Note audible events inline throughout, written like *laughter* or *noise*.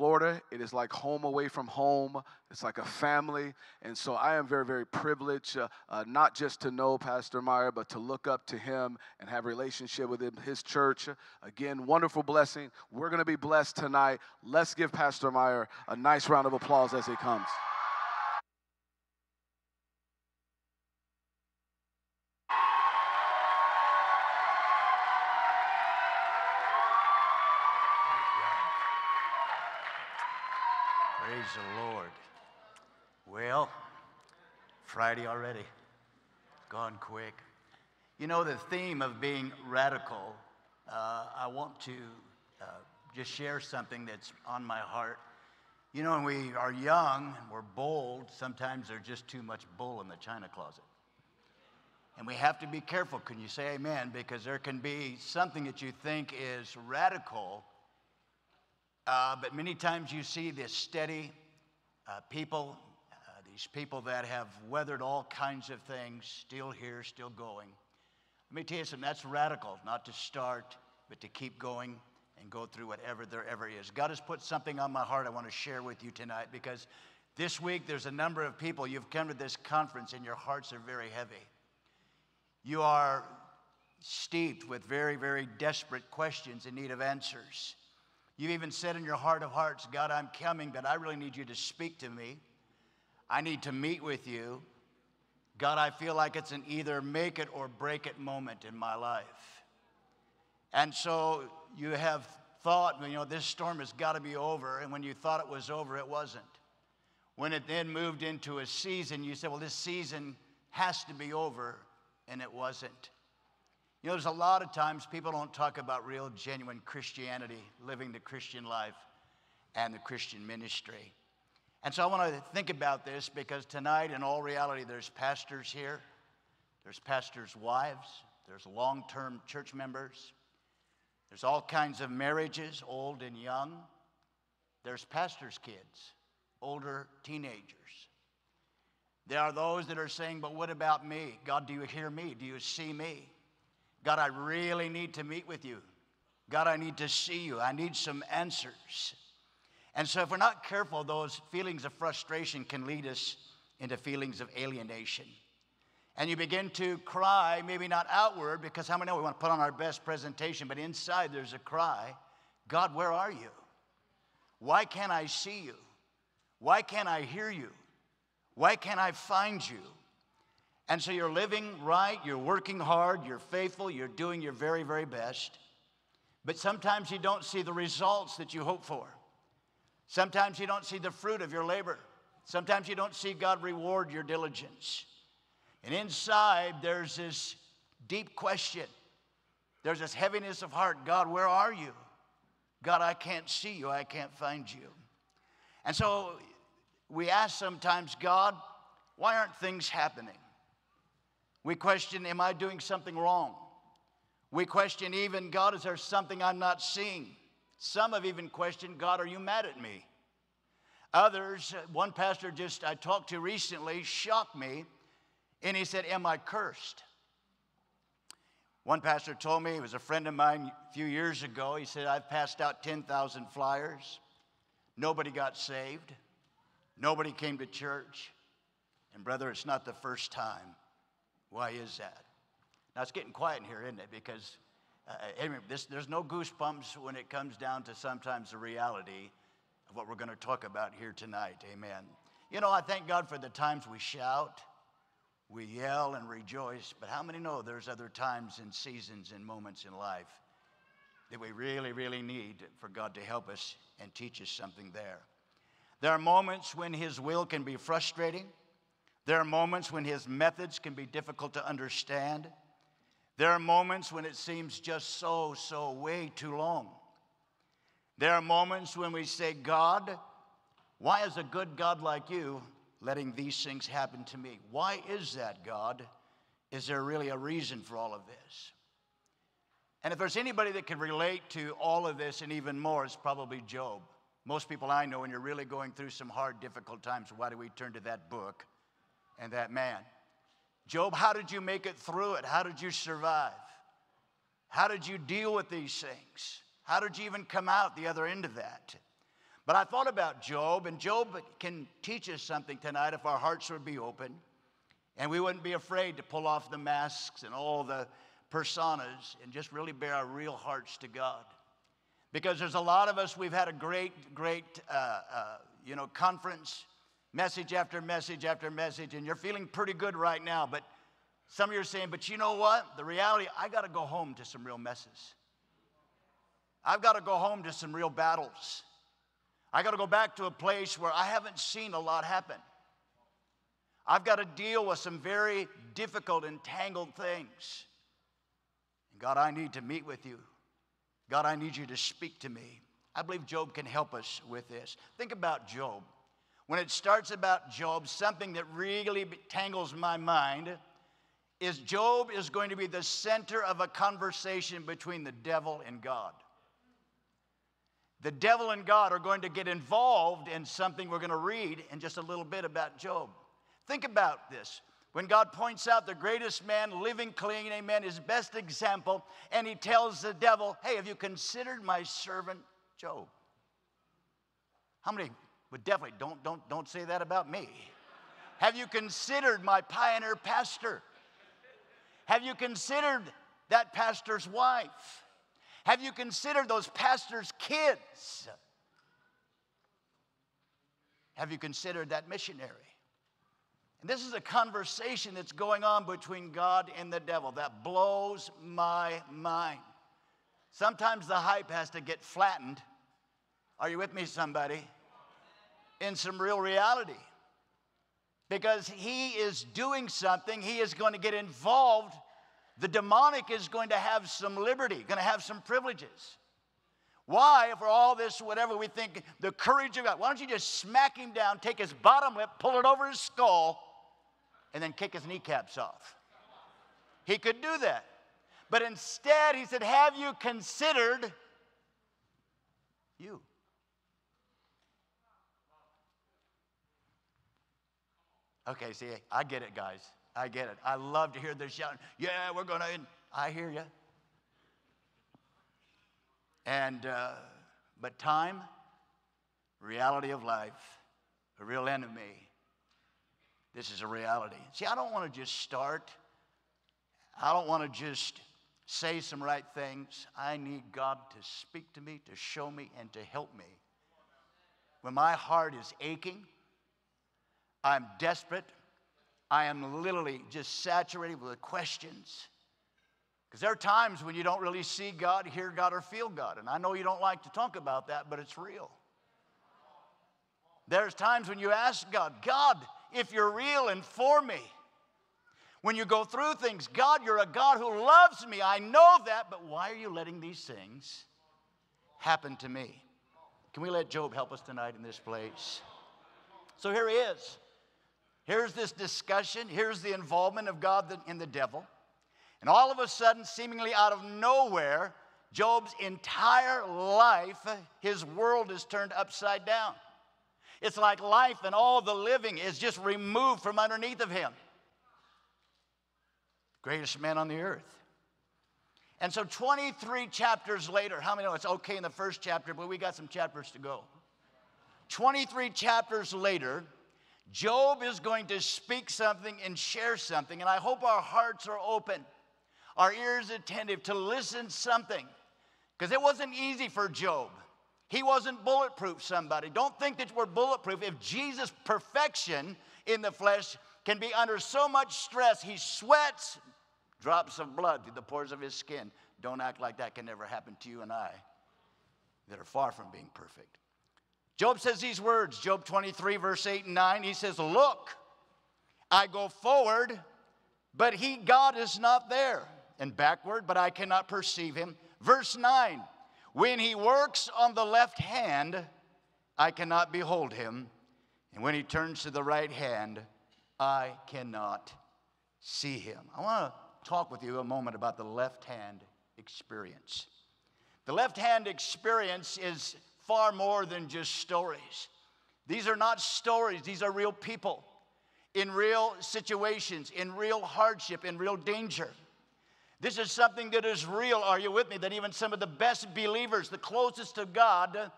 Florida. It is like home away from home. It's like a family. And so I am very, very privileged, uh, uh, not just to know Pastor Meyer, but to look up to him and have relationship with him, his church. Again, wonderful blessing. We're going to be blessed tonight. Let's give Pastor Meyer a nice round of applause as he comes. Well, Friday already. Gone quick. You know, the theme of being radical, uh, I want to uh, just share something that's on my heart. You know, when we are young and we're bold, sometimes there's just too much bull in the china closet. And we have to be careful. Can you say amen? Because there can be something that you think is radical uh, but many times you see this steady uh, people, these people that have weathered all kinds of things, still here, still going. Let me tell you something, that's radical, not to start, but to keep going and go through whatever there ever is. God has put something on my heart I want to share with you tonight because this week there's a number of people, you've come to this conference and your hearts are very heavy. You are steeped with very, very desperate questions in need of answers. You've even said in your heart of hearts, God, I'm coming, but I really need you to speak to me. I need to meet with you. God, I feel like it's an either make it or break it moment in my life. And so you have thought, you know, this storm has got to be over. And when you thought it was over, it wasn't. When it then moved into a season, you said, well, this season has to be over. And it wasn't. You know, there's a lot of times people don't talk about real, genuine Christianity, living the Christian life and the Christian ministry. And so I want to think about this because tonight, in all reality, there's pastors here, there's pastors' wives, there's long term church members, there's all kinds of marriages, old and young, there's pastors' kids, older teenagers. There are those that are saying, But what about me? God, do you hear me? Do you see me? God, I really need to meet with you. God, I need to see you. I need some answers. And so, if we're not careful, those feelings of frustration can lead us into feelings of alienation. And you begin to cry, maybe not outward, because how many know we want to put on our best presentation, but inside there's a cry God, where are you? Why can't I see you? Why can't I hear you? Why can't I find you? And so you're living right, you're working hard, you're faithful, you're doing your very, very best. But sometimes you don't see the results that you hope for. Sometimes you don't see the fruit of your labor. Sometimes you don't see God reward your diligence. And inside, there's this deep question. There's this heaviness of heart God, where are you? God, I can't see you. I can't find you. And so we ask sometimes, God, why aren't things happening? We question, Am I doing something wrong? We question, even, God, is there something I'm not seeing? Some have even questioned, God, are you mad at me? Others, one pastor just I talked to recently shocked me, and he said, Am I cursed? One pastor told me, he was a friend of mine a few years ago, he said, I've passed out 10,000 flyers. Nobody got saved. Nobody came to church. And, brother, it's not the first time. Why is that? Now it's getting quiet in here, isn't it? Because uh, Uh, uh, anyway, this, there's no goosebumps when it comes down to sometimes the reality of what we're going to talk about here tonight. Amen. You know, I thank God for the times we shout, we yell and rejoice, but how many know there's other times and seasons and moments in life that we really, really need for God to help us and teach us something there? There are moments when His will can be frustrating. There are moments when his methods can be difficult to understand. There are moments when it seems just so, so way too long. There are moments when we say, God, why is a good God like you letting these things happen to me? Why is that, God? Is there really a reason for all of this? And if there's anybody that can relate to all of this and even more, it's probably Job. Most people I know, when you're really going through some hard, difficult times, why do we turn to that book? and that man. Job, how did you make it through it? How did you survive? How did you deal with these things? How did you even come out the other end of that? But I thought about Job, and Job can teach us something tonight if our hearts would be open and we wouldn't be afraid to pull off the masks and all the personas and just really bear our real hearts to God. Because there's a lot of us, we've had a great, great, uh, uh, you know, conference, message after message after message, and you're feeling pretty good right now. But some of you are saying, but you know what? The reality, I got to go home to some real messes. I've got to go home to some real battles. I got to go back to a place where I haven't seen a lot happen. I've got to deal with some very difficult, entangled things. And God, I need to meet with you. God, I need you to speak to me. I believe Job can help us with this. Think about Job. When it starts about Job, something that really tangles my mind is Job is going to be the center of a conversation between the devil and God. The devil and God are going to get involved in something we're going to read in just a little bit about Job. Think about this. When God points out the greatest man living clean, amen, his best example, and he tells the devil, Hey, have you considered my servant Job? How many would definitely don't, don't, don't say that about me? Have you considered my pioneer pastor? Have you considered that pastor's wife? Have you considered those pastors' kids? Have you considered that missionary? And this is a conversation that's going on between God and the devil that blows my mind. Sometimes the hype has to get flattened. Are you with me, somebody? In some real reality. Because he is doing something, he is going to get involved. The demonic is going to have some liberty, going to have some privileges. Why, for all this, whatever we think, the courage of God? Why don't you just smack him down, take his bottom lip, pull it over his skull, and then kick his kneecaps off. He could do that. But instead, he said, Have you considered you? Okay, see, I get it, guys. I get it. I love to hear this shouting. Yeah, we're going to. I hear you. And, uh, but time, reality of life, a real enemy this is a reality. See, I don't want to just start. I don't want to just say some right things. I need God to speak to me, to show me, and to help me. When my heart is aching, I'm desperate, I am literally just saturated with questions. Because there are times when you don't really see God, hear God, or feel God. And I know you don't like to talk about that, but it's real. There's times when you ask God, God, if you're real and for me. When you go through things, God, you're a God who loves me. I know that, but why are you letting these things happen to me? Can we let Job help us tonight in this place? So here he is. Here's this discussion. Here's the involvement of God in the devil. And all of a sudden, seemingly out of nowhere, Job's entire life, his world is turned upside down. It's like life and all the living is just removed from underneath of him. Greatest man on the earth. And so 23 chapters later, how many know it's okay in the first chapter, but we got some chapters to go. 23 chapters later, Job is going to speak something and share something, and I hope our hearts are open, our ears attentive to listen something. Because it wasn't easy for Job. He wasn't bulletproof, somebody. Don't think that we're bulletproof. If Jesus' perfection in the flesh can be under so much stress, he sweats drops of blood through the pores of his skin. Don't act like that can never happen to you and I that are far from being perfect. Job says these words, Job 23, verse 8 and 9. He says, Look, I go forward, but he, God, is not there, and backward, but I cannot perceive him. Verse 9, when he works on the left hand, I cannot behold him. And when he turns to the right hand, I cannot see him. I want to talk with you a moment about the left hand experience. The left hand experience is far more than just stories. These are not stories, these are real people in real situations, in real hardship, in real danger. This is something that is real. Are you with me? That even some of the best believers, the closest to God,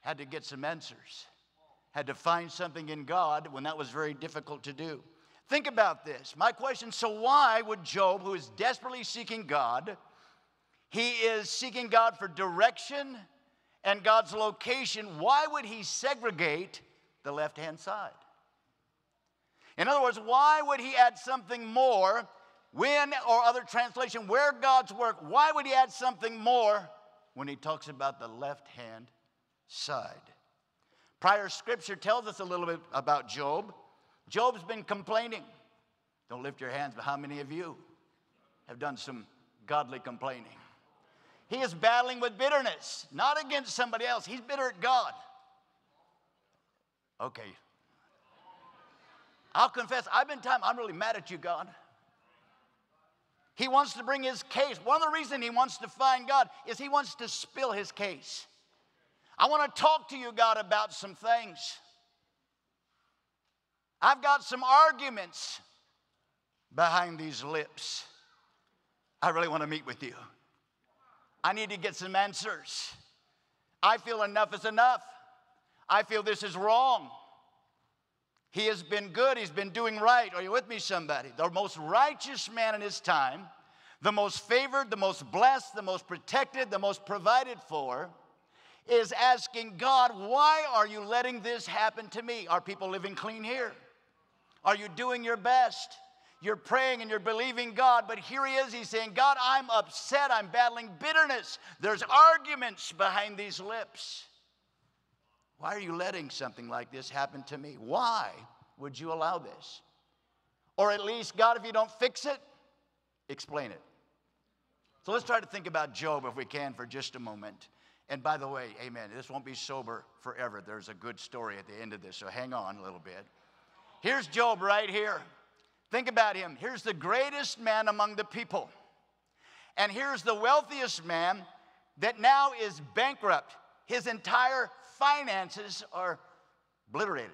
had to get some answers, had to find something in God when that was very difficult to do. Think about this. My question so, why would Job, who is desperately seeking God, he is seeking God for direction and God's location, why would he segregate the left hand side? In other words, why would he add something more when, or other translation, where God's work, why would he add something more when he talks about the left hand side? Prior scripture tells us a little bit about Job. Job's been complaining. Don't lift your hands, but how many of you have done some godly complaining? He is battling with bitterness, not against somebody else. He's bitter at God. Okay. I'll confess, I've been time, I'm really mad at you, God. He wants to bring his case. One of the reasons he wants to find God is he wants to spill his case. I want to talk to you, God, about some things. I've got some arguments behind these lips. I really want to meet with you. I need to get some answers. I feel enough is enough. I feel this is wrong. He has been good. He's been doing right. Are you with me, somebody? The most righteous man in his time, the most favored, the most blessed, the most protected, the most provided for, is asking God, why are you letting this happen to me? Are people living clean here? Are you doing your best? You're praying and you're believing God, but here he is. He's saying, God, I'm upset. I'm battling bitterness. There's arguments behind these lips. Why are you letting something like this happen to me? Why would you allow this? Or at least, God, if you don't fix it, explain it. So let's try to think about Job if we can for just a moment. And by the way, amen, this won't be sober forever. There's a good story at the end of this, so hang on a little bit. Here's Job right here. Think about him. Here's the greatest man among the people. And here's the wealthiest man that now is bankrupt. His entire finances are obliterated.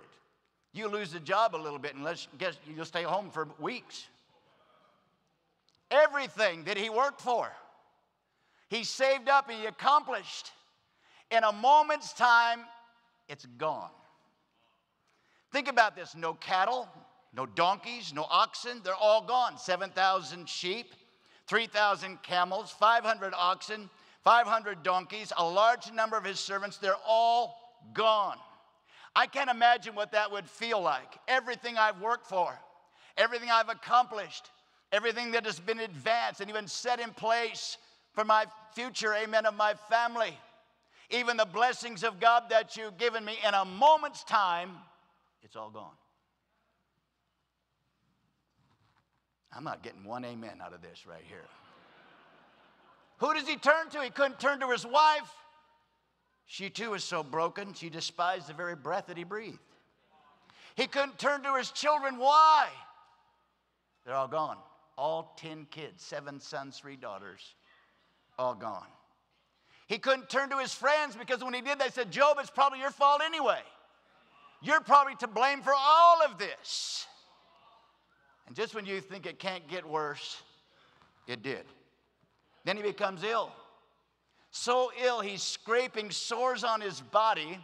You lose the job a little bit unless guess you'll stay home for weeks. Everything that he worked for, he saved up and he accomplished. In a moment's time, it's gone. Think about this no cattle, no donkeys, no oxen, they're all gone. 7,000 sheep, 3,000 camels, 500 oxen, 500 donkeys, a large number of his servants, they're all gone. I can't imagine what that would feel like. Everything I've worked for, everything I've accomplished, everything that has been advanced and even set in place for my future, amen, of my family, even the blessings of God that you've given me in a moment's time, it's all gone. I'm not getting one amen out of this right here. Who does he turn to? He couldn't turn to his wife. She too was so broken, she despised the very breath that he breathed. He couldn't turn to his children. Why? They're all gone. All 10 kids, seven sons, three daughters, all gone. He couldn't turn to his friends because when he did, they said, Job, it's probably your fault anyway. You're probably to blame for all of this. And just when you think it can't get worse, it did. Then he becomes ill. So ill, he's scraping sores on his body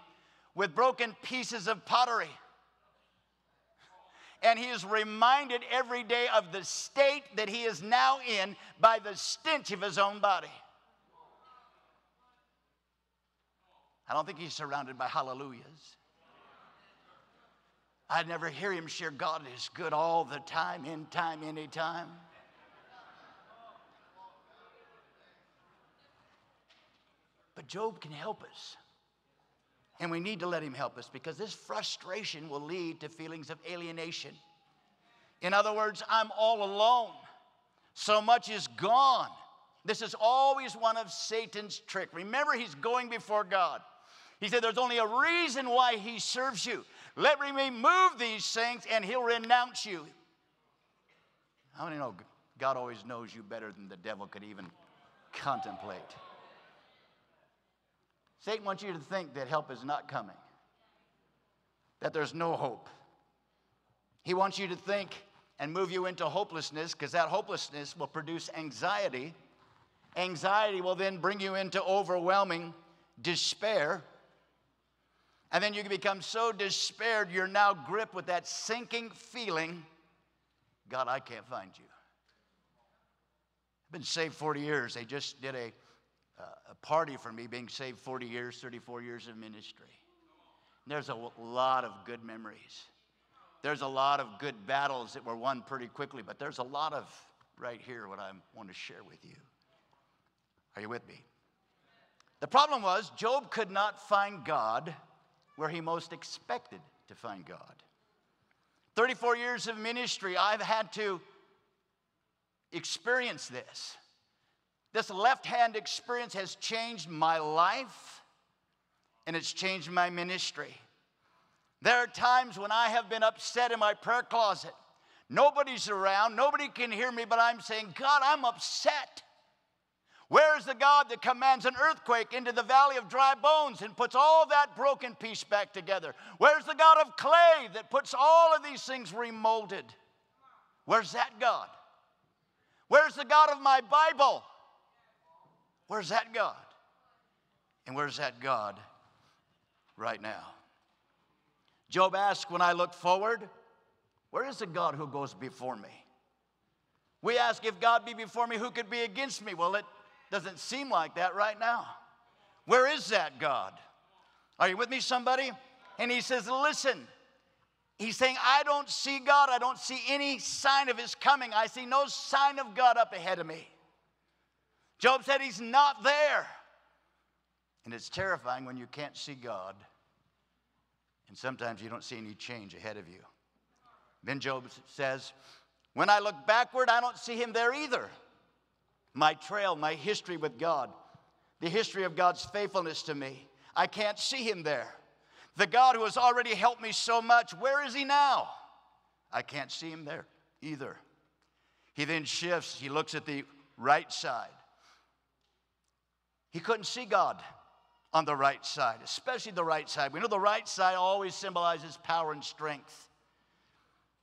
with broken pieces of pottery. And he is reminded every day of the state that he is now in by the stench of his own body. I don't think he's surrounded by hallelujahs. I never hear him share God is good all the time, in time, anytime. But Job can help us. And we need to let him help us because this frustration will lead to feelings of alienation. In other words, I'm all alone. So much is gone. This is always one of Satan's tricks. Remember, he's going before God. He said, There's only a reason why he serves you. Let me remove these things and he'll renounce you. How many know God always knows you better than the devil could even contemplate? Satan wants you to think that help is not coming, that there's no hope. He wants you to think and move you into hopelessness because that hopelessness will produce anxiety. Anxiety will then bring you into overwhelming despair. And then you can become so despaired, you're now gripped with that sinking feeling God, I can't find you. I've been saved 40 years. They just did a, uh, a party for me being saved 40 years, 34 years of ministry. And there's a lot of good memories. There's a lot of good battles that were won pretty quickly, but there's a lot of right here what I want to share with you. Are you with me? The problem was, Job could not find God where he most expected to find God. 34 years of ministry, I've had to experience this. This left hand experience has changed my life and it's changed my ministry. There are times when I have been upset in my prayer closet. Nobody's around, nobody can hear me, but I'm saying, God, I'm upset. Where is the God that commands an earthquake into the valley of dry bones and puts all that broken piece back together? Where's the God of clay that puts all of these things remolded? Where's that God? Where's the God of my Bible? Where's that God? And where's that God right now? Job asked, When I look forward, where is the God who goes before me? We ask, If God be before me, who could be against me? Well, it doesn't seem like that right now. Where is that God? Are you with me, somebody? And he says, Listen, he's saying, I don't see God. I don't see any sign of his coming. I see no sign of God up ahead of me. Job said, He's not there. And it's terrifying when you can't see God, and sometimes you don't see any change ahead of you. Then Job says, When I look backward, I don't see him there either my trail, my history with God, the history of God's faithfulness to me. I can't see him there. The God who has already helped me so much, where is he now? I can't see him there either. He then shifts, he looks at the right side. He couldn't see God on the right side, especially the right side. We know the right side always symbolizes power and strength.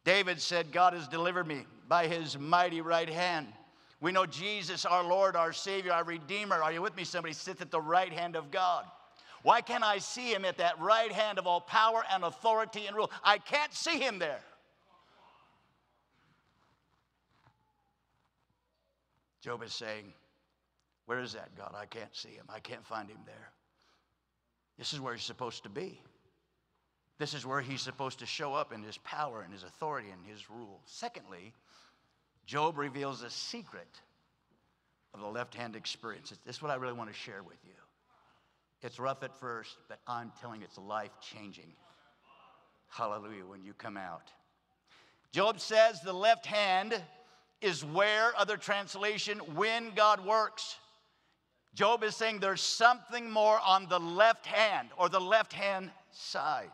David said, God has delivered me by his mighty right hand. We know Jesus, our Lord, our Savior, our Redeemer, are you with me? Somebody sits at the right hand of God. Why can't I see him at that right hand of all power and authority and rule? I can't see him there. Job is saying, Where is that God? I can't see him. I can't find him there. This is where he's supposed to be. This is where he's supposed to show up in his power and his authority and his rule. Secondly, Job reveals a secret of the left hand experience. This is what I really want to share with you. It's rough at first, but I'm telling you, it's life changing. Hallelujah, when you come out. Job says the left hand is where, other translation, when God works. Job is saying there's something more on the left hand or the left hand side.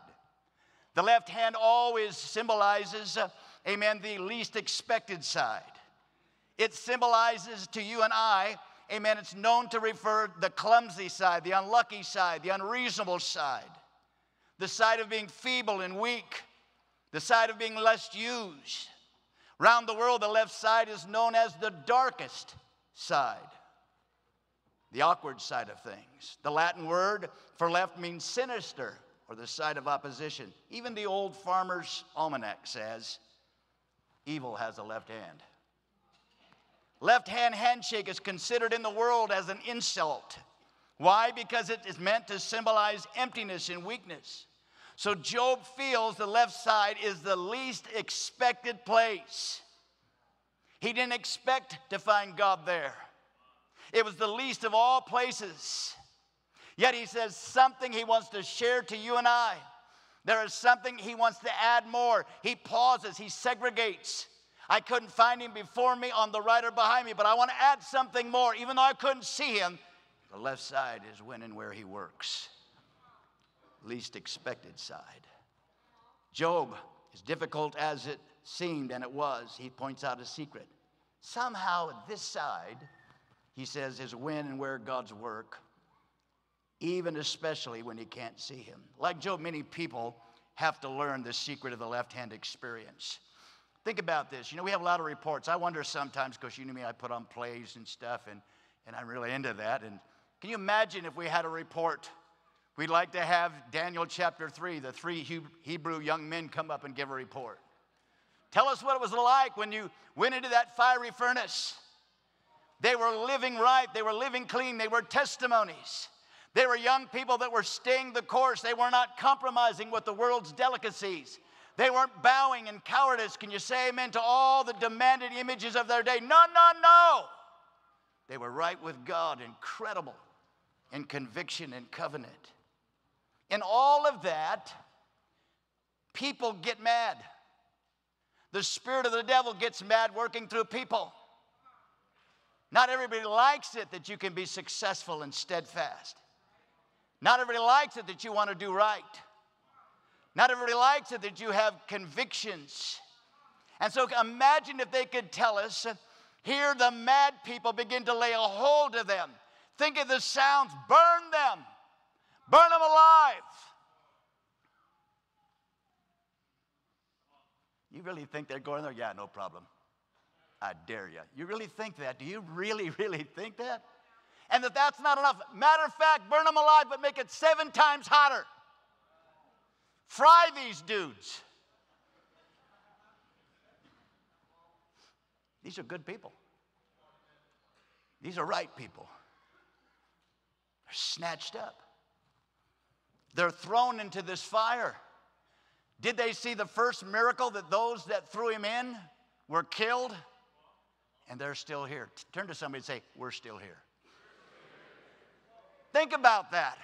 The left hand always symbolizes amen, the least expected side. It symbolizes to you and I, amen, it's known to refer the clumsy side, the unlucky side, the unreasonable side, the side of being feeble and weak, the side of being less used. Around the world, the left side is known as the darkest side, the awkward side of things. The Latin word for left means sinister or the side of opposition. Even the old farmer's almanac says evil has a left hand. Left hand handshake is considered in the world as an insult. Why? Because it is meant to symbolize emptiness and weakness. So Job feels the left side is the least expected place. He didn't expect to find God there, it was the least of all places. Yet he says something he wants to share to you and I. There is something he wants to add more. He pauses, he segregates. I couldn't find him before me, on the right or behind me, but I want to add something more. Even though I couldn't see him, the left side is when and where he works. Least expected side. Job, as difficult as it seemed, and it was, he points out a secret. Somehow, this side, he says, is when and where God's work even especially when you can't see him. Like Job, many people have to learn the secret of the left hand experience. Think about this. You know, we have a lot of reports. I wonder sometimes, because you know me, I put on plays and stuff, and, and I'm really into that. And can you imagine if we had a report We'd like to have Daniel chapter 3, the three Hebrew young men come up and give a report. Tell us what it was like when you went into that fiery furnace. They were living right, they were living clean, they were testimonies. They were young people that were staying the course. They were not compromising with the world's delicacies. They weren't bowing in cowardice. Can you say amen to all the demanded images of their day? No, no, no. They were right with God, incredible in conviction and covenant. In all of that, people get mad. The spirit of the devil gets mad working through people. Not everybody likes it that you can be successful and steadfast. Not everybody likes it that you want to do right. Not everybody likes it that you have convictions. And so imagine if they could tell us here the mad people begin to lay a hold of them. Think of the sounds, burn them, burn them alive. You really think they're going there? Yeah, no problem. I dare you. You really think that? Do you really, *laughs* really think that? And that that's not enough. Matter of fact, burn them alive, but make it seven times hotter. Fry these dudes. These are good people. These are right people. They're snatched up. They're thrown into this fire. Did they see the first miracle that those that threw him in were killed? And they're still here. Turn to somebody and say, We're still here. Think about that.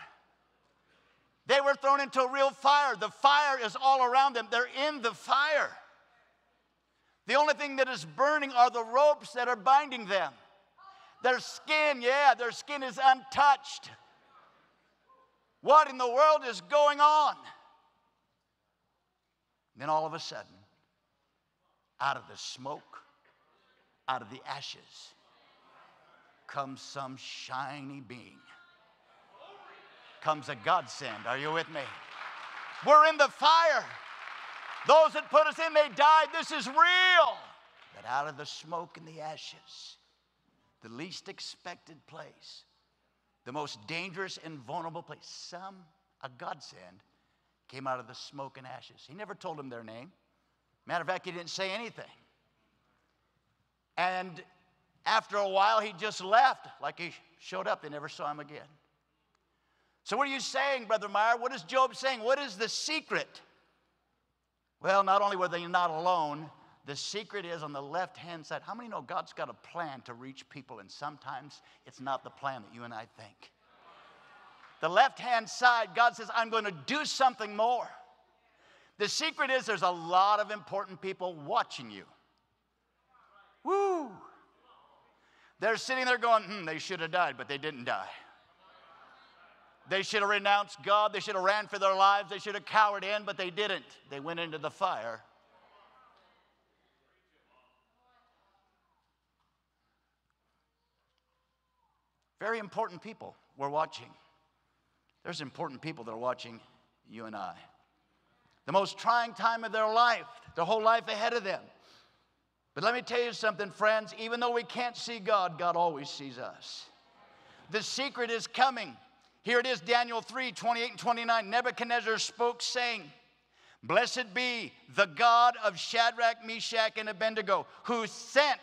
They were thrown into a real fire. The fire is all around them, they're in the fire. The only thing that is burning are the ropes that are binding them. Their skin, yeah, their skin is untouched. What in the world is going on? Then all of a sudden, out of the smoke, out of the ashes, comes some shiny being. Comes a godsend. Are you with me? We're in the fire. Those that put us in, they died. This is real. But out of the smoke and the ashes, the least expected place, the most dangerous and vulnerable place, some, a godsend, came out of the smoke and ashes. He never told them their name. Matter of fact, he didn't say anything. And after a while, he just left like he showed up. They never saw him again. So, what are you saying, Brother Meyer? What is Job saying? What is the secret? Well, not only were they not alone, the secret is on the left hand side. How many know God's got a plan to reach people, and sometimes it's not the plan that you and I think? The left hand side, God says, I'm going to do something more. The secret is there's a lot of important people watching you. Woo! They're sitting there going, hmm, they should have died, but they didn't die. They should have renounced God. They should have ran for their lives. They should have cowered in, but they didn't. They went into the fire. Very important people were watching. There's important people that are watching you and I. The most trying time of their life, their whole life ahead of them. But let me tell you something, friends. Even though we can't see God, God always sees us. The secret is coming. Here it is, Daniel 3 28 and 29. Nebuchadnezzar spoke, saying, Blessed be the God of Shadrach, Meshach, and Abednego, who sent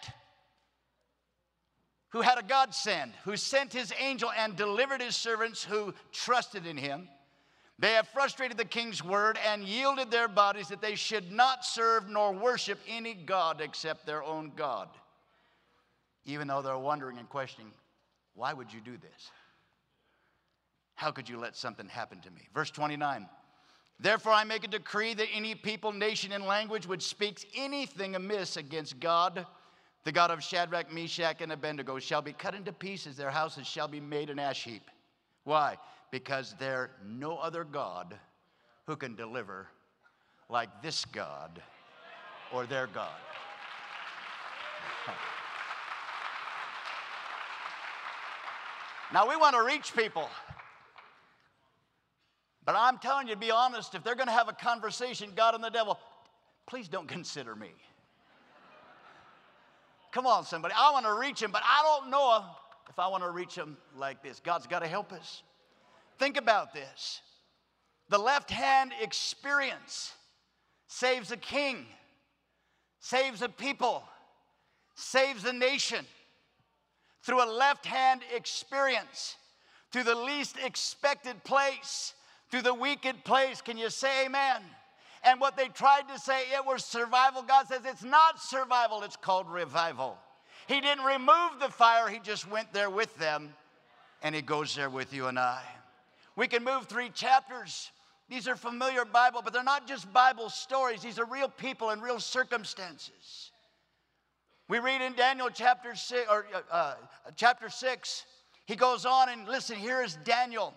who had a godsend, who sent his angel and delivered his servants who trusted in him. They have frustrated the king's word and yielded their bodies that they should not serve nor worship any God except their own God. Even though they're wondering and questioning, why would you do this? How could you let something happen to me? Verse 29 Therefore, I make a decree that any people, nation, and language which speaks anything amiss against God the God of Shadrach, Meshach, and Abednego shall be cut into pieces, their houses shall be made an ash heap. Why? Because there no other God who can deliver like this God or their God. *laughs* Now we want to reach people. But I'm telling you, to be honest, if they're going to have a conversation, God and the devil, please don't consider me. Come on, somebody. I want to reach him, but I don't know if I want to reach him like this. God's got to help us. Think about this. The left hand experience saves a king, saves a people, saves a nation through a left hand experience, through the least expected place, through the wicked place. Can you say amen? And what they tried to say, it was survival. God says it's not survival, it's called revival. He didn't remove the fire, He just went there with them, and He goes there with you and I. We can move three chapters. These are familiar Bible, but they're not just Bible stories. These are real people and real circumstances. We read in Daniel chapter six, or uh, uh, chapter six. He goes on and listen. Here is Daniel.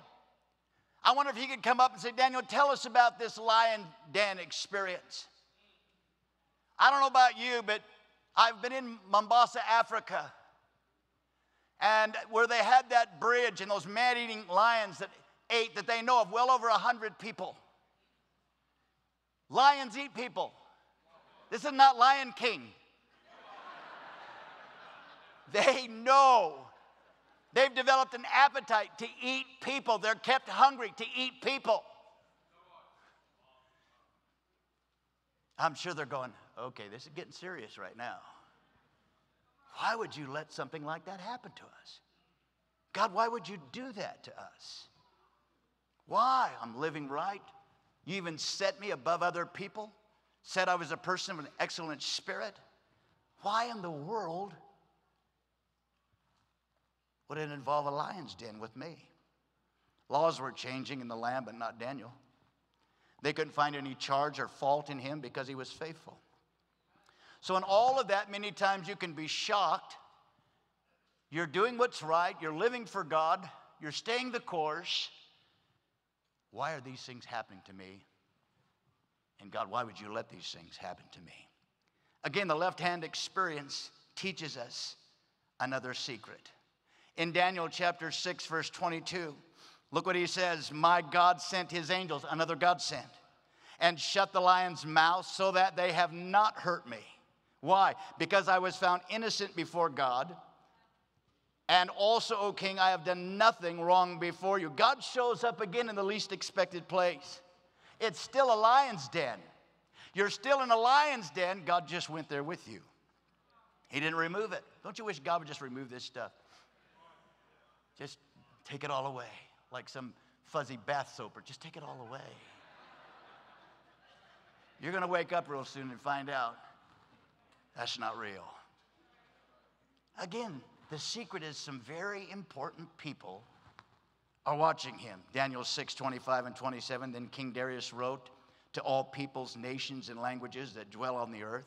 I wonder if he could come up and say, Daniel, tell us about this lion den experience. I don't know about you, but I've been in Mombasa, Africa, and where they had that bridge and those man eating lions that ate, that they know of, well over 100 people. Lions eat people. This is not Lion King. *laughs* They know They've developed an appetite to eat people. They're kept hungry to eat people. I'm sure they're going, okay, this is getting serious right now. Why would you let something like that happen to us? God, why would you do that to us? Why? I'm living right. You even set me above other people, said I was a person of an excellent spirit. Why in the world would it involve a lion's den with me? Laws were changing in the land, but not Daniel. They couldn't find any charge or fault in him because he was faithful. So, in all of that, many times you can be shocked. You're doing what's right, you're living for God, you're staying the course. Why are these things happening to me? And God, why would you let these things happen to me? Again, the left hand experience teaches us another secret in Daniel chapter 6, verse 22. Look what he says My God sent his angels, another God sent, and shut the lion's mouth so that they have not hurt me. Why? Because I was found innocent before God. And also, O king, I have done nothing wrong before you. God shows up again in the least expected place. It's still a lion's den. You're still in a lion's den. God just went there with you. He didn't remove it. Don't you wish God would just remove this stuff? Just take it all away, like some fuzzy bath soap, or just take it all away. You're going to wake up real soon and find out that's not real. Again, the secret is some very important people are watching him. Daniel 6, 25 and 27. Then King Darius wrote to all peoples, nations, and languages that dwell on the earth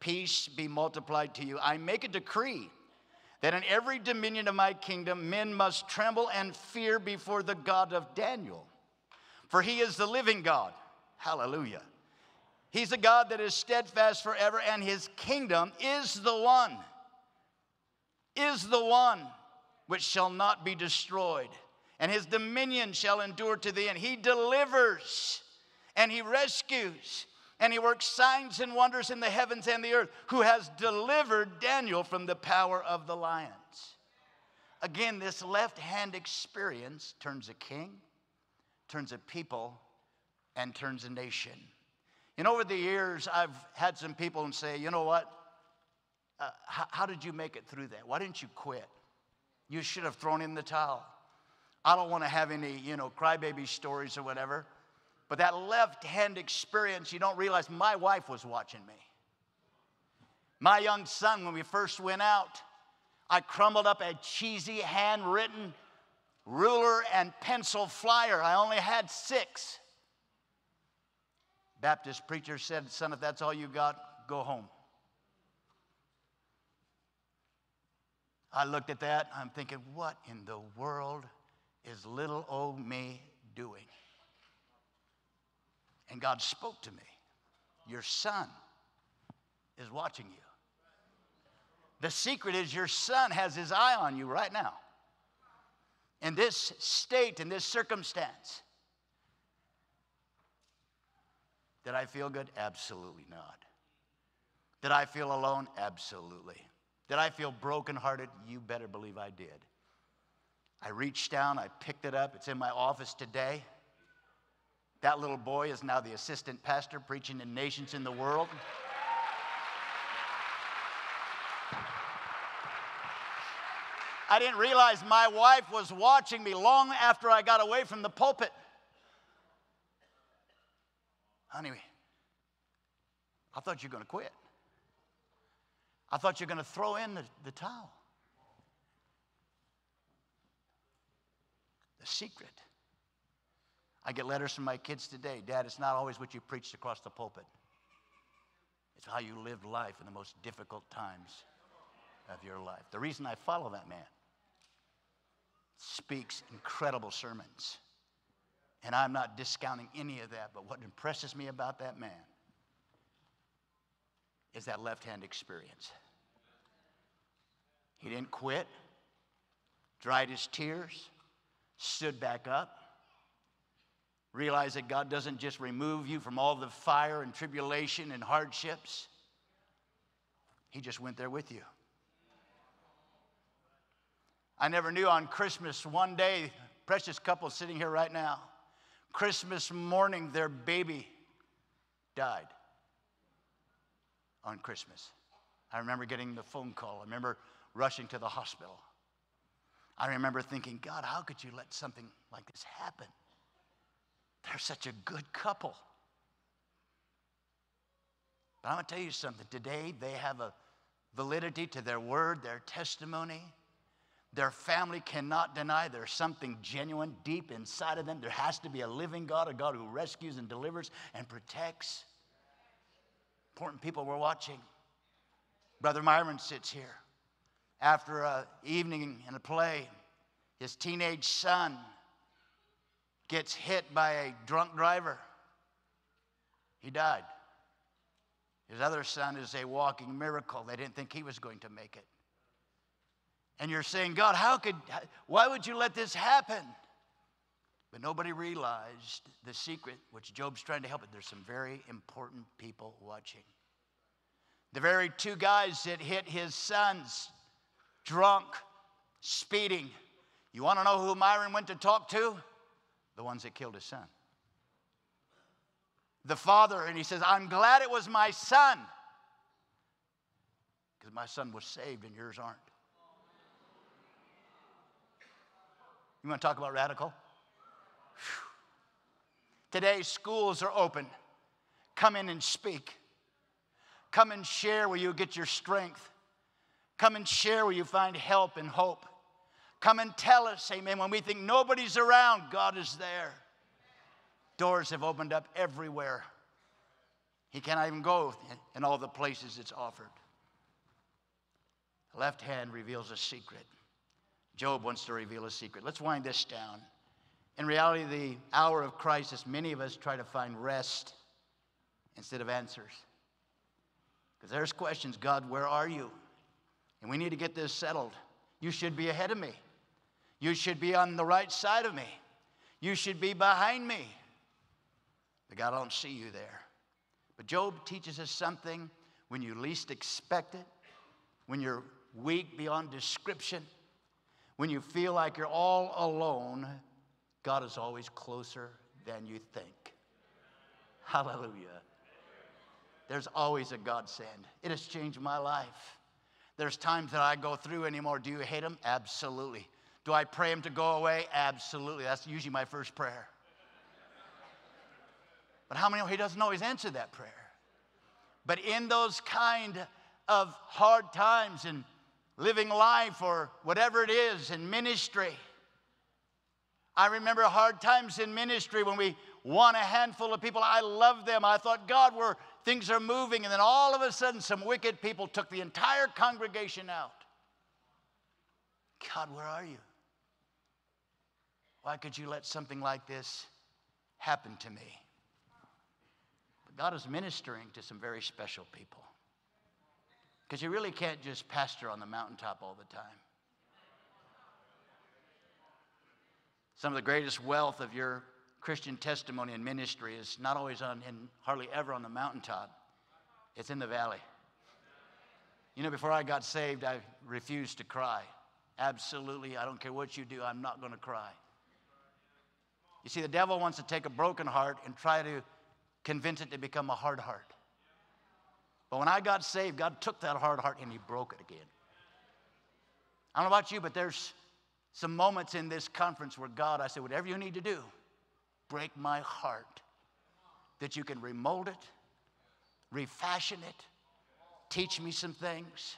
Peace be multiplied to you. I make a decree that in every dominion of my kingdom men must tremble and fear before the God of Daniel. For he is the living God. Hallelujah. He's a God that is steadfast forever, and his kingdom is the one, is the one which shall not be destroyed, and his dominion shall endure to the end. He delivers and he rescues and he works signs and wonders in the heavens and the earth, who has delivered Daniel from the power of the lions. Again, this left hand experience turns a king, turns a people, and turns a nation. And over the years, I've had some people and say, you know what? Uh, how, how did you make it through that? Why didn't you quit? You should have thrown in the towel. I don't want to have any, you know, crybaby stories or whatever. But that left hand experience, you don't realize my wife was watching me. My young son, when we first went out, I crumbled up a cheesy handwritten ruler and pencil flyer. I only had six. Baptist preacher said, Son, if that's all you got, go home. I looked at that, I'm thinking, what in the world is little old me doing? And God spoke to me Your son is watching you. The secret is your son has his eye on you right now. In this state, in this circumstance. Did I feel good? Absolutely not. Did I feel alone? Absolutely. Did I feel brokenhearted? You better believe I did. I reached down, I picked it up. It's in my office today. That little boy is now the assistant pastor preaching in nations in the world. I didn't realize my wife was watching me long after I got away from the pulpit. Honey, I thought you were going to quit. I thought you were going to throw in the, the towel. The secret. I get letters from my kids today Dad, it's not always what you preached across the pulpit, it's how you lived life in the most difficult times of your life. The reason I follow that man speaks incredible sermons. And I'm not discounting any of that, but what impresses me about that man is that left hand experience. He didn't quit, dried his tears, stood back up, realized that God doesn't just remove you from all the fire and tribulation and hardships, He just went there with you. I never knew on Christmas one day, precious couple sitting here right now, Christmas morning, their baby died on Christmas. I remember getting the phone call. I remember rushing to the hospital. I remember thinking, God, how could you let something like this happen? They're such a good couple. But I'm going to tell you something. Today, they have a validity to their word, their testimony. Their family cannot deny there's something genuine deep inside of them. There has to be a living God, a God who rescues and delivers and protects. Important people we're watching. Brother Myron sits here. After an evening in a play, his teenage son gets hit by a drunk driver. He died. His other son is a walking miracle. They didn't think he was going to make it. And you're saying, God, how could, why would you let this happen? But nobody realized the secret, which Job's trying to help it. There's some very important people watching. The very two guys that hit his sons, drunk, speeding. You want to know who Myron went to talk to? The ones that killed his son. The father, and he says, I'm glad it was my son, because my son was saved and yours aren't. You want to talk about radical? Today, schools are open. Come in and speak. Come and share where you get your strength. Come and share where you find help and hope. Come and tell us, amen, when we think nobody's around, God is there. Doors have opened up everywhere. He cannot even go in all the places it's offered. The left hand reveals a secret. Job wants to reveal a secret. Let's wind this down. In reality, the hour of crisis, many of us try to find rest instead of answers. Because there's questions God, where are you? And we need to get this settled. You should be ahead of me. You should be on the right side of me. You should be behind me. But God, I don't see you there. But Job teaches us something when you least expect it, when you're weak beyond description, when you feel like you're all alone, God is always closer than you think. Hallelujah. There's always a godsend. It has changed my life. There's times that I go through anymore. Do you hate him? Absolutely. Do I pray him to go away? Absolutely. That's usually my first prayer. But how many know he doesn't always answer that prayer? But in those kind of hard times and living life or whatever it is in ministry. I remember hard times in ministry when we won a handful of people. I loved them. I thought, God, where things are moving. And then all of a sudden, some wicked people took the entire congregation out. God, where are you? Why could you let something like this happen to me? But God is ministering to some very special people. Because you really can't just pastor on the mountaintop all the time. Some of the greatest wealth of your Christian testimony and ministry is not always on, and hardly ever on the mountaintop, it's in the valley. You know, before I got saved, I refused to cry. Absolutely. I don't care what you do, I'm not going to cry. You see, the devil wants to take a broken heart and try to convince it to become a hard heart. But when I got saved, God took that hard heart and He broke it again. I don't know about you, but there's some moments in this conference where God, I said, whatever you need to do, break my heart that you can remold it, refashion it, teach me some things.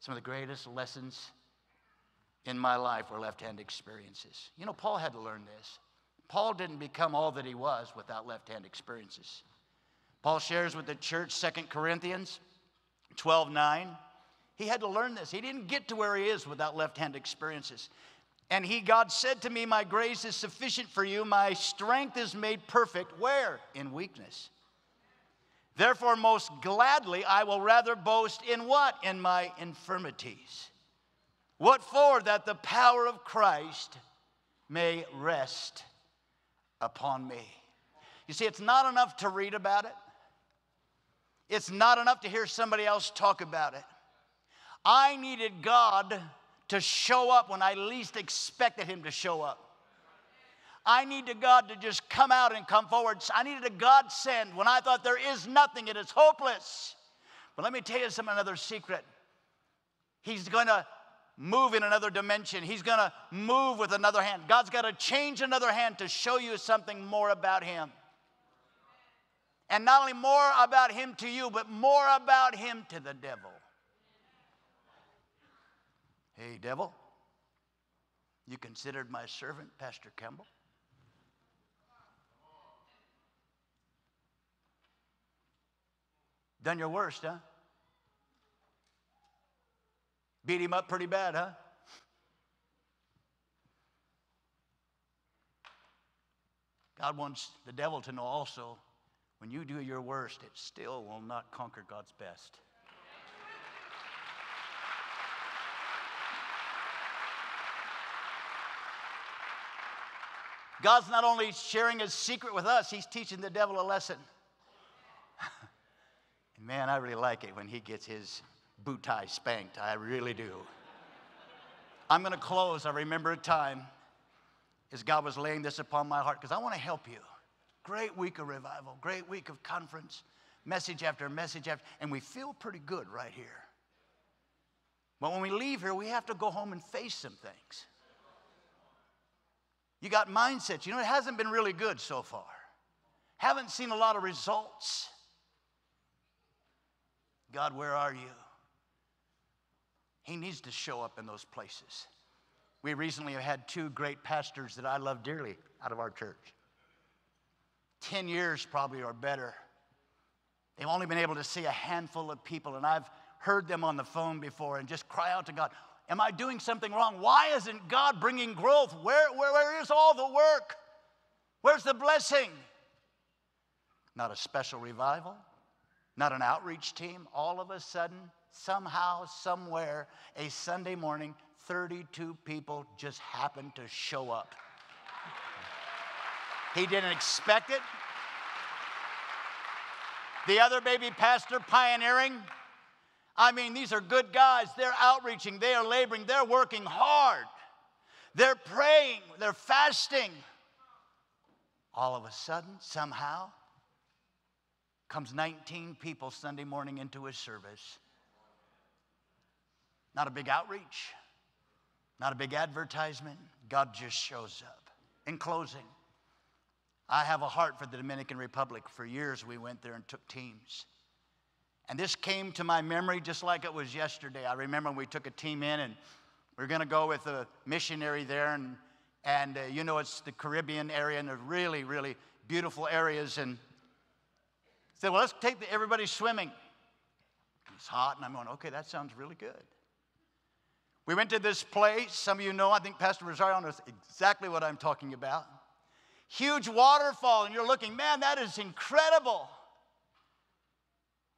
Some of the greatest lessons in my life were left hand experiences. You know, Paul had to learn this. Paul didn't become all that he was without left hand experiences. Paul shares with the church, 2 Corinthians 12 9. He had to learn this. He didn't get to where he is without left hand experiences. And he, God said to me, My grace is sufficient for you. My strength is made perfect. Where? In weakness. Therefore, most gladly, I will rather boast in what? In my infirmities. What for? That the power of Christ may rest upon me. You see, it's not enough to read about it. It's not enough to hear somebody else talk about it. I needed God to show up when I least expected Him to show up. I needed God to just come out and come forward. I needed a God send when I thought there is nothing, it is hopeless. But let me tell you some another secret. He's going to move in another dimension. He's going to move with another hand. God's got to change another hand to show you something more about Him. And not only more about him to you, but more about him to the devil. Hey, devil, you considered my servant, Pastor Campbell? Done your worst, huh? Beat him up pretty bad, huh? God wants the devil to know also when you do your worst, it still will not conquer God's best. God's not only sharing his secret with us, he's teaching the devil a lesson. *laughs* and man, I really like it when he gets his boot tie spanked. I really do. I'm going to close. I remember a time as God was laying this upon my heart because I want to help you. Great week of revival, great week of conference, message after message after, and we feel pretty good right here. But when we leave here, we have to go home and face some things. You got mindsets. You know, it hasn't been really good so far. Haven't seen a lot of results. God, where are you? He needs to show up in those places. We recently have had two great pastors that I love dearly out of our church. 10 years probably or better. They've only been able to see a handful of people, and I've heard them on the phone before and just cry out to God, Am I doing something wrong? Why isn't God bringing growth? Where, where, where is all the work? Where's the blessing? Not a special revival, not an outreach team. All of a sudden, somehow, somewhere, a Sunday morning, 32 people just happened to show up. He didn't expect it. The other baby pastor pioneering. I mean, these are good guys. They're outreaching, they are laboring, they're working hard, they're praying, they're fasting. All of a sudden, somehow, comes 19 people Sunday morning into his service. Not a big outreach, not a big advertisement. God just shows up. In closing, I have a heart for the Dominican Republic. For years, we went there and took teams. And this came to my memory just like it was yesterday. I remember we took a team in and we are going to go with a missionary there. And, and uh, you know, it's the Caribbean area and they're really, really beautiful areas. And said, well, let's take the, everybody swimming. It's hot, and I'm going, okay, that sounds really good. We went to this place. Some of you know, I think Pastor Rosario knows exactly what I'm talking about huge waterfall, and you're looking, man, that is incredible.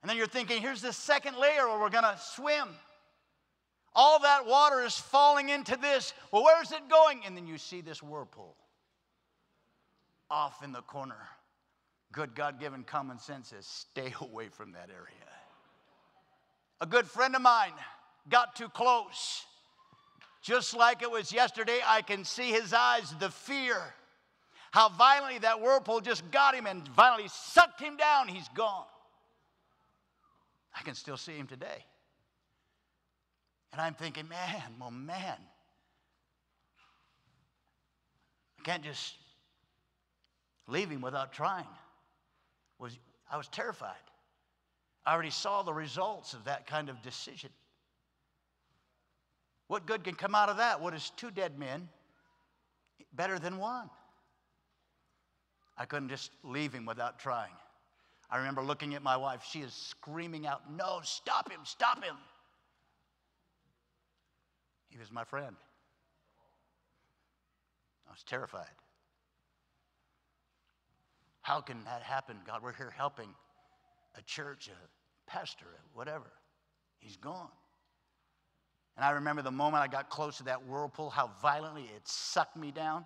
And then you're thinking, here's the second layer where we're going to swim. All that water is falling into this. Well, where's it going? And then you see this whirlpool off in the corner. Good God given common sense says, stay *laughs* away from that area. A good friend of mine got too close. Just like it was yesterday, I can see his eyes, the fear, how violently that whirlpool just got him and violently sucked him down. He's gone. I can still see him today. And I'm thinking, man, well, man, I can't just leave him without trying. Was, I was terrified. I already saw the results of that kind of decision. What good can come out of that? What is two dead men better than one? I couldn't just leave him without trying. I remember looking at my wife. She is screaming out, No, stop him, stop him. He was my friend. I was terrified. How can that happen? God, we're here helping a church, a pastor, whatever. He's gone. And I remember the moment I got close to that whirlpool, how violently it sucked me down,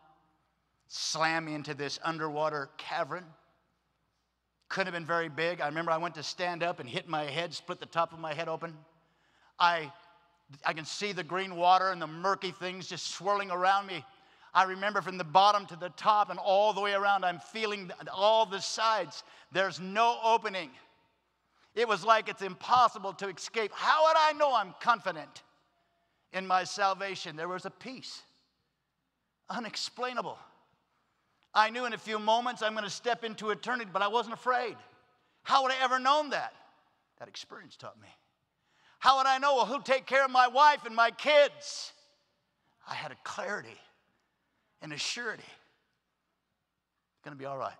slammed me into this underwater cavern. Couldn't have been very big. I remember I went to stand up and hit my head, split the top of my head open. I, I can see the green water and the murky things just swirling around me. I remember from the bottom to the top and all the way around, I'm feeling all the sides. There's no opening. It was like it's impossible to escape. How would I know I'm confident in my salvation? There was a peace, unexplainable. I knew in a few moments I'm going to step into eternity, but I wasn't afraid. How would I ever known that? That experience taught me. How would I know well, who'll take care of my wife and my kids? I had a clarity and a surety. It's going to be all right.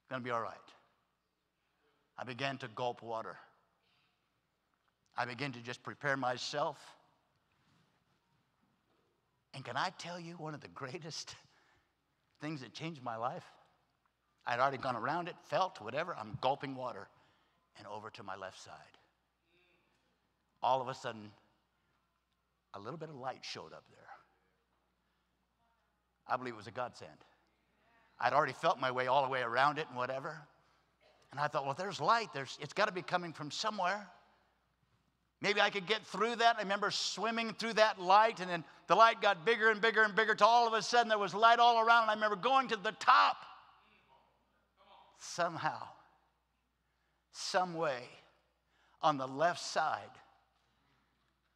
It's going to be all right. I began to gulp water. I begin to just prepare myself. And can I tell you one of the *laughs* greatest things that changed my life? I'd already gone around it, felt, whatever. I'm gulping water and over to my left side. All of a sudden, a little bit of light showed up there. I believe it was a godsend. I'd already felt my way all the way around it and whatever. And I thought, well, there's light. There's, it's got to be coming from somewhere. Maybe I could get through that. I remember swimming through that light, and then the light got bigger and bigger and bigger till all of a sudden there was light all around. And I remember going to the top. Somehow, some way, on the left side,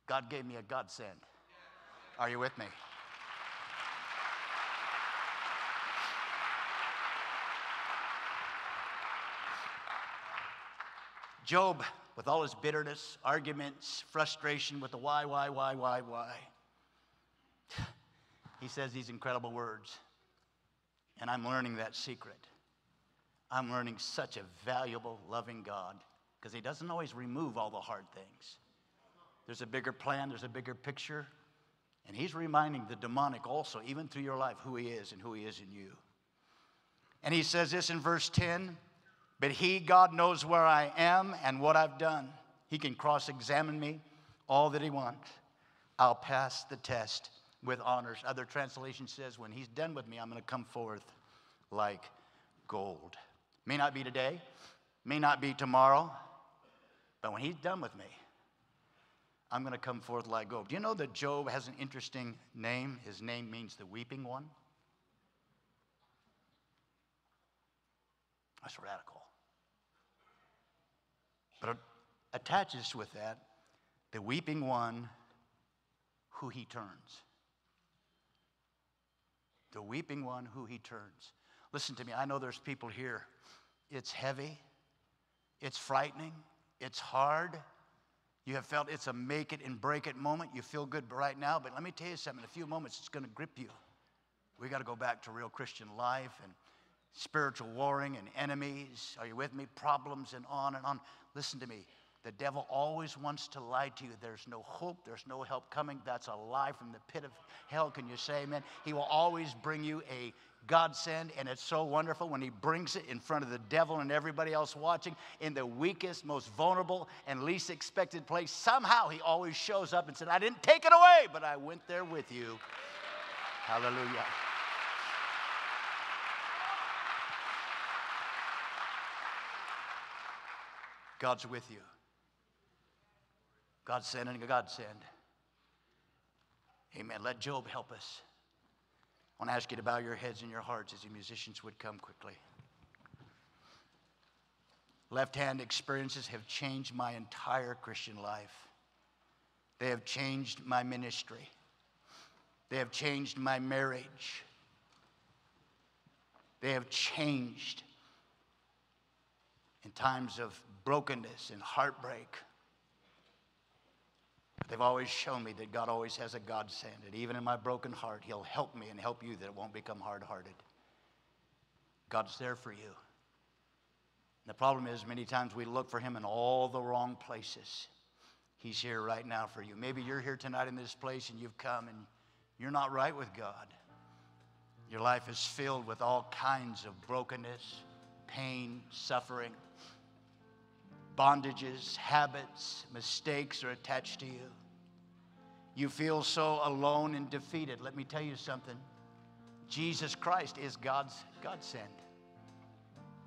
God gave me a godsend. Are you with me? Job, with all his bitterness, arguments, frustration with the why, why, why, why, why, he says these incredible words. And I'm learning that secret. I'm learning such a valuable, loving God because He doesn't always remove all the hard things. There's a bigger plan, there's a bigger picture. And He's reminding the demonic also, even through your life, who He is and who He is in you. And He says this in verse 10 but He, God, knows where I am and what I've done. He can cross examine me all that He wants. I'll pass the test with honors. Other translation says, when He's done with me, I'm going to come forth like gold. May not be today, may not be tomorrow, but when He's done with me, I'm going to come forth like gold. Do you know that Job has an interesting name? His name means the weeping one. That's radical. But attaches with that the weeping one who he turns. The weeping one who he turns. Listen to me, I know there's people here. It's heavy, it's frightening, it's hard. You have felt it's a make it and break it moment. You feel good right now, but let me tell you something. In a few moments, it's going to grip you. We got to go back to real Christian life and spiritual warring and enemies. Are you with me? Problems and on and on. Listen to me. The devil always wants to lie to you. There's no hope. There's no help coming. That's a lie from the pit of hell. Can you say amen? He will always bring you a godsend, and it's so wonderful when he brings it in front of the devil and everybody else watching in the weakest, most vulnerable, and least expected place. Somehow he always shows up and said, I didn't take it away, but I went there with you. Hallelujah. God's with you. God send and God send. Amen. Let Job help us. I want to ask you to bow your heads and your hearts as the musicians would come quickly. Left hand experiences have changed my entire Christian life. They have changed my ministry. They have changed my marriage. They have changed in times of brokenness and heartbreak. They've always shown me that God always has a godsend. And even in my broken heart, He'll help me and help you that it won't become hard hearted. God's there for you. And the problem is, many times we look for Him in all the wrong places. He's here right now for you. Maybe you're here tonight in this place and you've come and you're not right with God. Your life is filled with all kinds of brokenness, pain, suffering, bondages, habits, mistakes are attached to you. You feel so alone and defeated. Let me tell you something. Jesus Christ is God's God sent.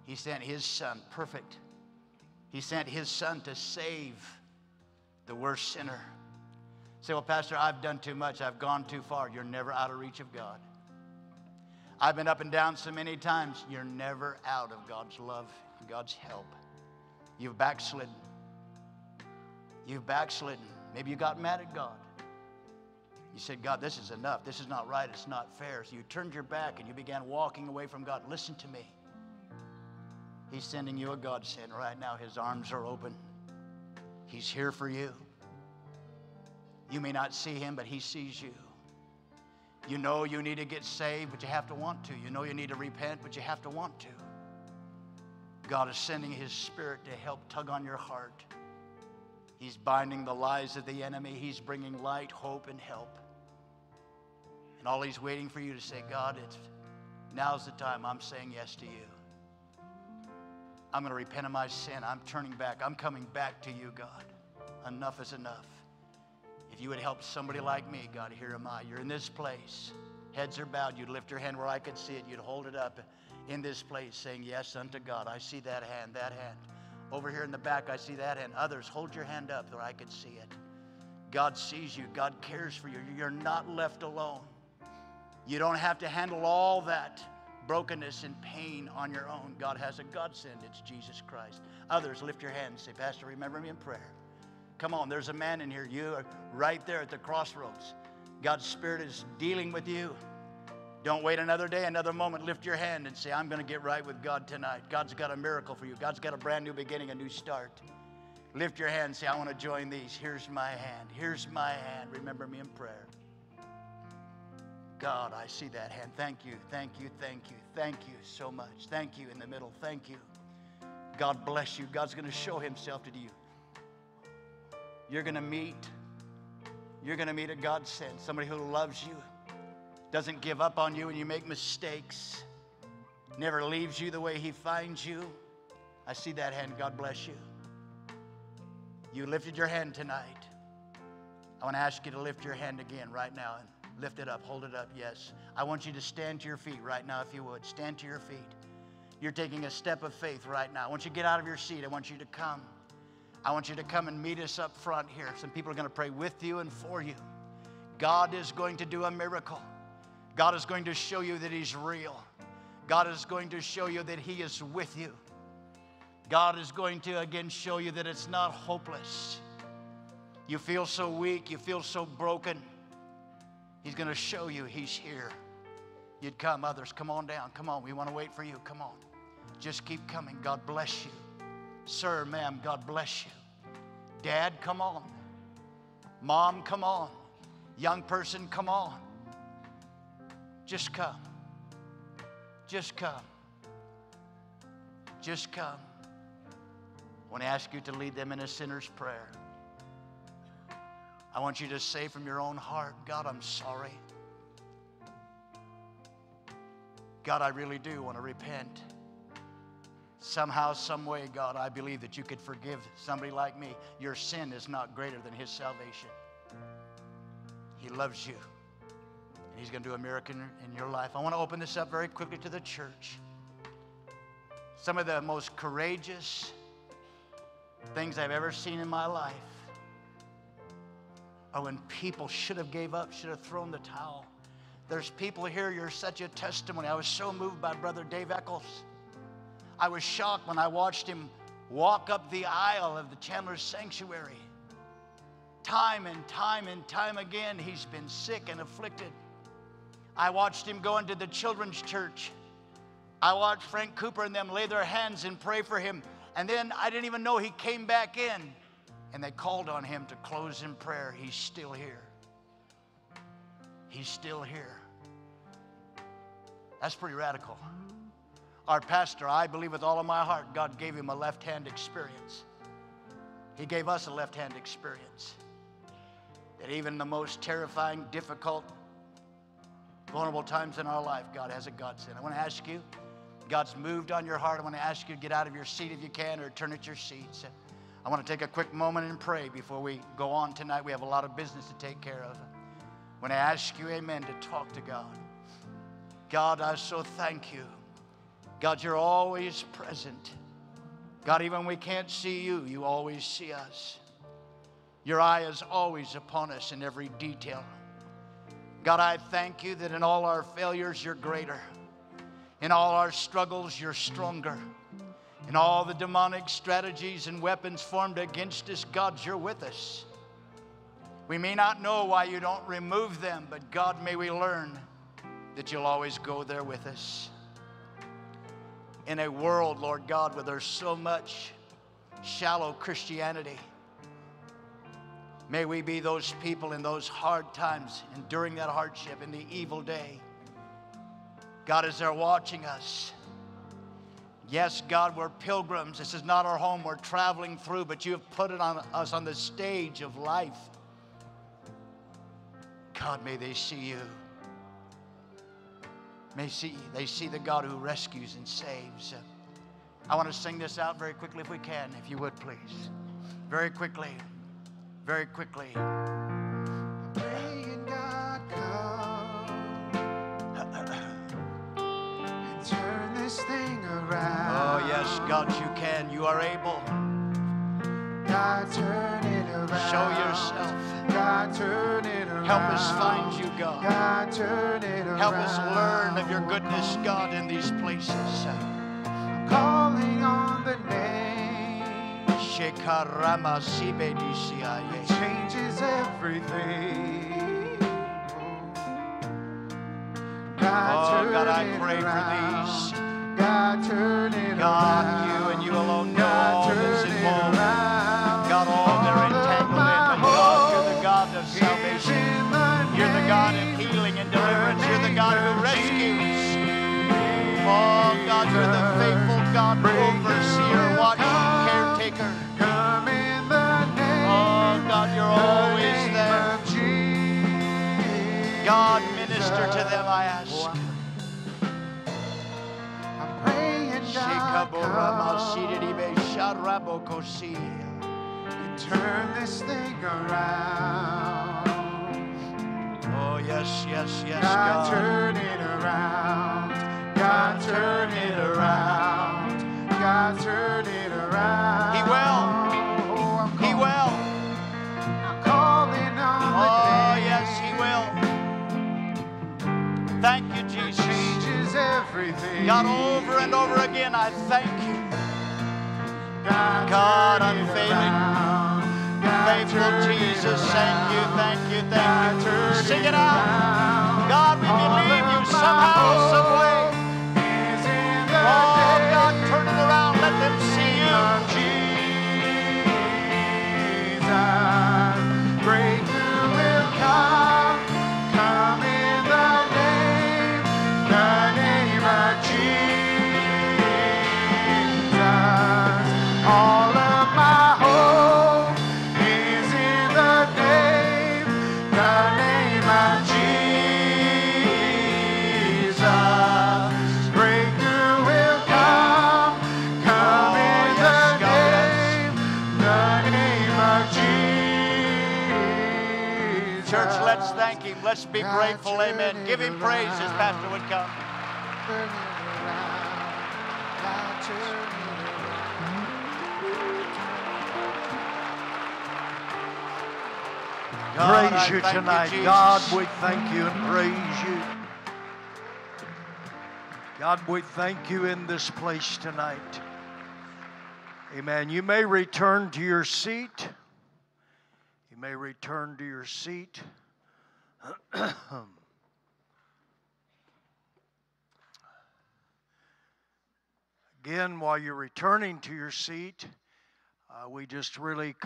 He sent his son, perfect. He sent his son to save the worst sinner. Say, well, Pastor, I've done too much. I've gone too far. You're never out of reach of God. I've been up and down so many times. You're never out of God's love, God's help. You've backslidden. You've backslidden. Maybe you got mad at God. You said, God, this is enough. This is not right. It's not fair. So you turned your back and you began walking away from God. Listen to me. He's sending you a godsend right now. His arms are open. He's here for you. You may not see him, but he sees you. You know you need to get saved, but you have to want to. You know you need to repent, but you have to want to. God is sending his spirit to help tug on your heart. He's binding the lies of the enemy. He's bringing light, hope, and help. And all he's waiting for you to say, God, it's now's the time I'm saying yes to you. I'm going to repent of my sin. I'm turning back. I'm coming back to you, God. Enough is enough. If you would help somebody like me, God, here am I. You're in this place. Heads are bowed. You'd lift your hand where I could see it. You'd hold it up in this place, saying, Yes unto God. I see that hand, that hand. Over here in the back, I see that hand. Others, hold your hand up where I can see it. God sees you. God cares for you. You're not left alone. You don't have to handle all that brokenness and pain on your own. God has a godsend. It's Jesus Christ. Others, lift your hands. Say, Pastor, remember me in prayer. Come on, there's a man in here. You are right there at the crossroads. God's Spirit is dealing with you. Don't wait another day, another moment. Lift your hand and say, I'm going to get right with God tonight. God's got a miracle for you. God's got a brand new beginning, a new start. Lift your hand and say, I want to join these. Here's my hand. Here's my hand. Remember me in prayer. God, I see that hand. Thank you, thank you, thank you, thank you so much. Thank you in the middle. Thank you. God bless you. God's going to show himself to you. You're going to meet, you're going to meet a God sent, somebody who loves you, doesn't give up on you when you make mistakes, never leaves you the way he finds you. I see that hand. God bless you. You lifted your hand tonight. I want to ask you to lift your hand again right now. And Lift it up, hold it up, yes. I want you to stand to your feet right now, if you would. Stand to your feet. You're taking a step of faith right now. I want you to get out of your seat. I want you to come. I want you to come and meet us up front here. Some people are going to pray with you and for you. God is going to do a miracle. God is going to show you that He's real. God is going to show you that He is with you. God is going to again show you that it's not hopeless. You feel so weak, you feel so broken. He's going to show you He's here. You'd come, others, come on down. Come on, we want to wait for you. Come on. Just keep coming. God bless you. Sir, ma'am, God bless you. Dad, come on. Mom, come on. Young person, come on. Just come. Just come. Just come. I want to ask you to lead them in a sinner's prayer. I want you to say from your own heart, God, I'm sorry. God, I really do want to repent. Somehow, some way, God, I believe that you could forgive somebody like me. Your sin is not greater than his salvation. He loves you, and he's going to do a miracle in your life. I want to open this up very quickly to the church. Some of the most courageous things I've ever seen in my life are when people should have gave up, should have thrown the towel. There's people here, you're such a testimony. I was so moved by Brother Dave Eccles. I was shocked when I watched him walk up the aisle of the Chandler Sanctuary. Time and time and time again, he's been sick and afflicted. I watched him go into the children's church. I watched Frank Cooper and them lay their hands and pray for him. And then I didn't even know he came back in. And they called on him to close in prayer. He's still here. He's still here. That's pretty radical. Our pastor, I believe with all of my heart, God gave him a left hand experience. He gave us a left hand experience. That even the most terrifying, difficult, vulnerable times in our life, God has a godsend. I want to ask you, God's moved on your heart. I want to ask you to get out of your seat if you can or turn at your seats. I want to take a quick moment and pray before we go on tonight. We have a lot of business to take care of. When I ask you, amen, to talk to God. God, I so thank you. God, you're always present. God, even when we can't see you, you always see us. Your eye is always upon us in every detail. God, I thank you that in all our failures, you're greater. In all our struggles, you're stronger. In all the demonic strategies and weapons formed against us, God, you're with us. We may not know why you don't remove them, but God, may we learn that you'll always go there with us. In a world, Lord God, where there's so much shallow Christianity, May we be those people in those hard times, enduring that hardship in the evil day. God, as they're watching us, yes, God, we're pilgrims. This is not our home. We're traveling through, but you have put it on us on the stage of life. God, may they see you. May see, they see the God who rescues and saves. I want to sing this out very quickly if we can, if you would, please. Very quickly very quickly. Praying God and turn this thing around. Oh, yes, God, you can. You are able. God, turn it around. Show yourself. God, turn it around. Help us find you, God. God, turn it around. Help us learn of your goodness, God, in these places. Calling on the name Shekarama changes everything. God, oh, God, I it pray for these. God, turn it God, around. you and you alone know God, all that's it involved. God, all All of entanglement. God, you're the God of salvation. the You're the God of healing and deliverance. You're the God who rescues. Oh, God, you're the God, minister to them, I ask. I'm praying God come and turn this thing around. Oh, yes, yes, yes, God, God. turn it around. God, turn it around. God, turn it around. He will. Thank you, Jesus. changes everything. God, over and over again, I thank you. God, God, unfailing. God, Faithful Jesus, thank you, thank you, God, thank you. turn Sing it out. God, we believe you somehow, some thank be grateful. Amen. Give Him praise as. Pastor would come. Turn it around. God, turn it around. God, praise you thank you, tonight. God, we thank you and praise you. God, we thank you in this place tonight. Amen. You may return to your seat. You may return to your seat. Again, while you're returning to your seat, uh, we just really